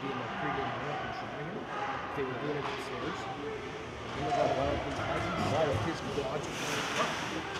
pregame they were doing it upstairs. And they a lot of his garage.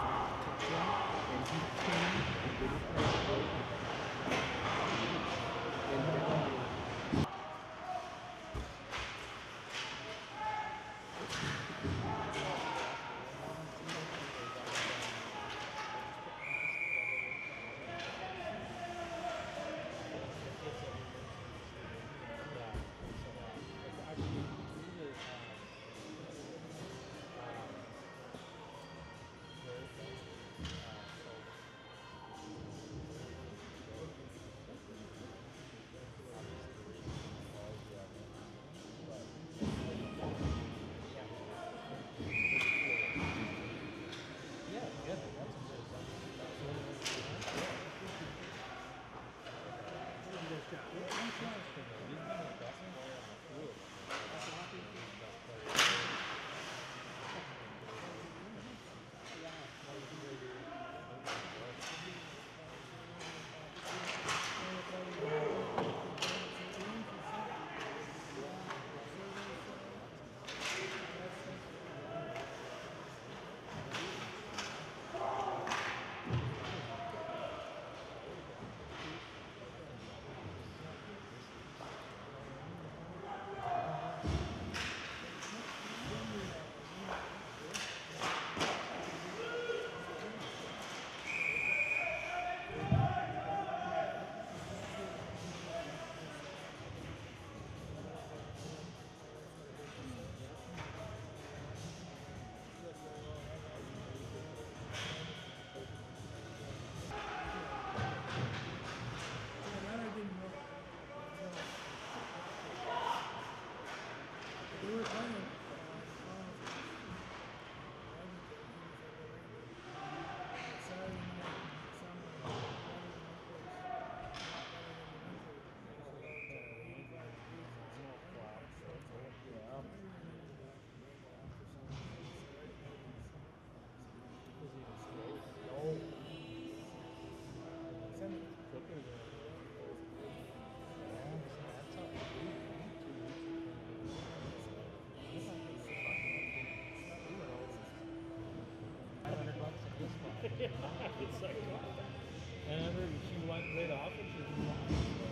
it's like, uh, whenever you she to play the offense.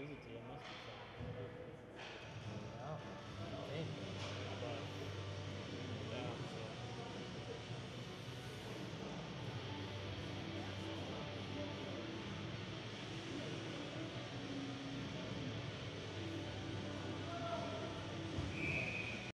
Ini 样吗